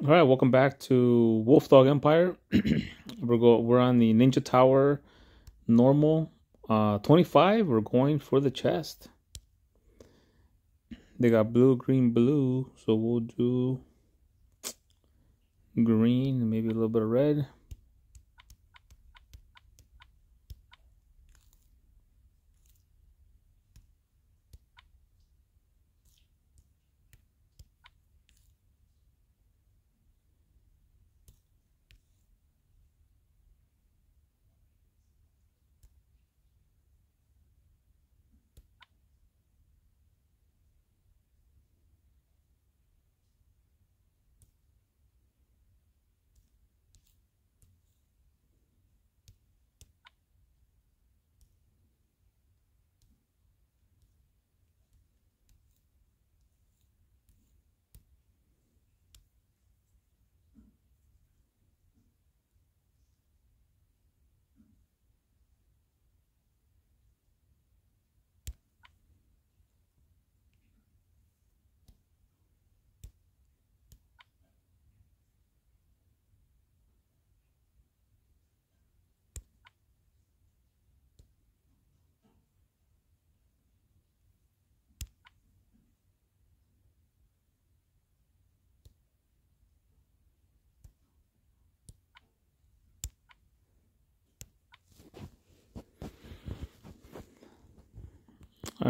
All right, welcome back to Wolfdog Empire. we're go we're on the Ninja Tower normal uh 25. We're going for the chest. They got blue, green, blue, so we'll do green maybe a little bit of red.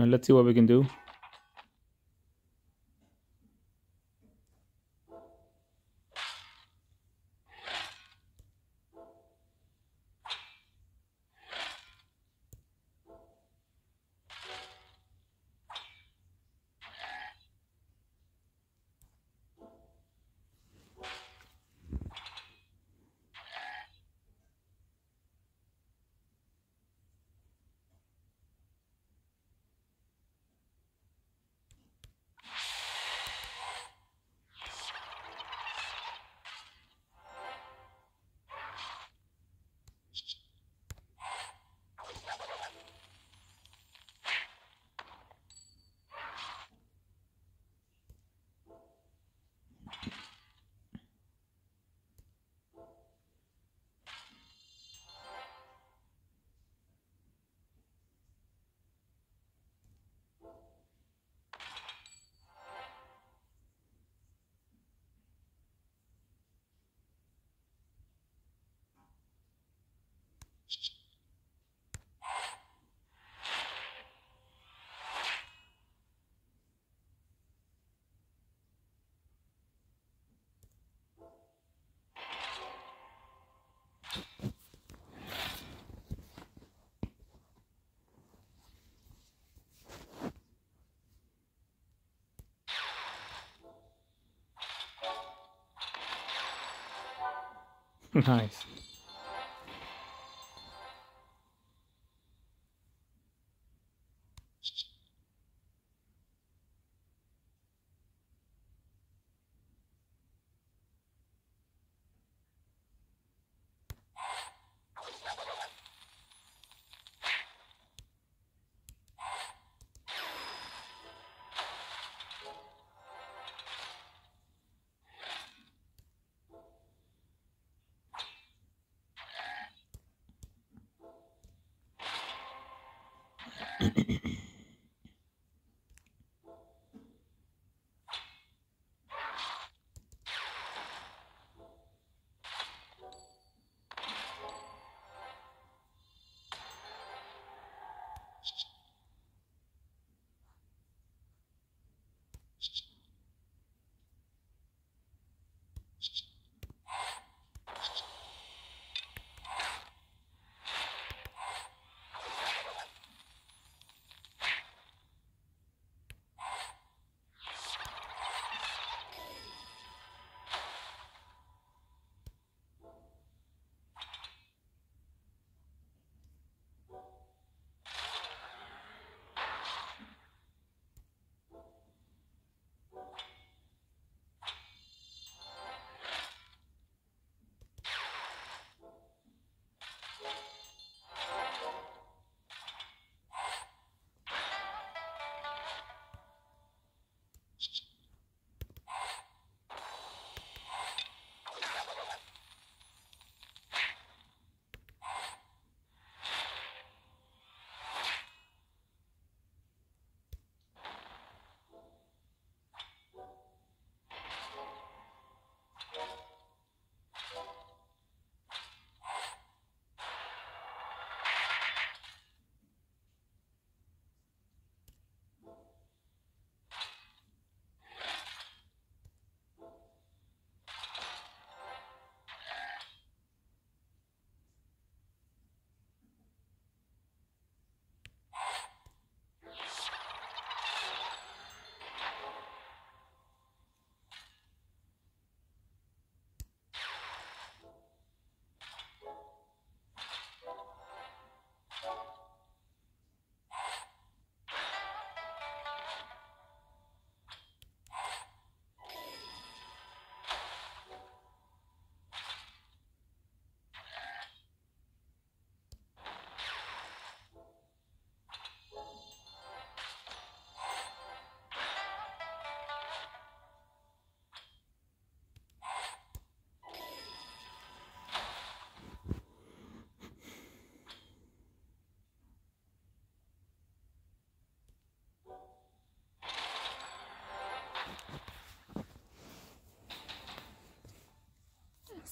Let's see what we can do. Nice. Mm-hmm.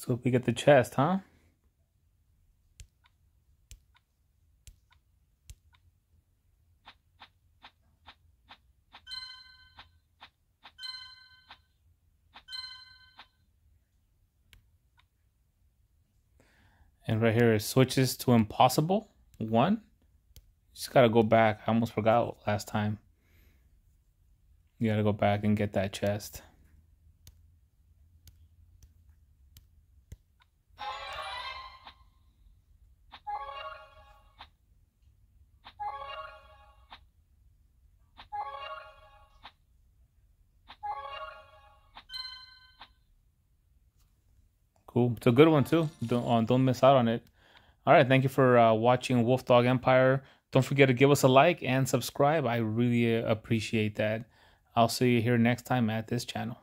So we get the chest, huh? And right here it switches to impossible. One. Just gotta go back. I almost forgot last time. You gotta go back and get that chest. Cool. It's a good one too. Don't uh, don't miss out on it. All right. Thank you for uh, watching Wolfdog Empire. Don't forget to give us a like and subscribe. I really appreciate that. I'll see you here next time at this channel.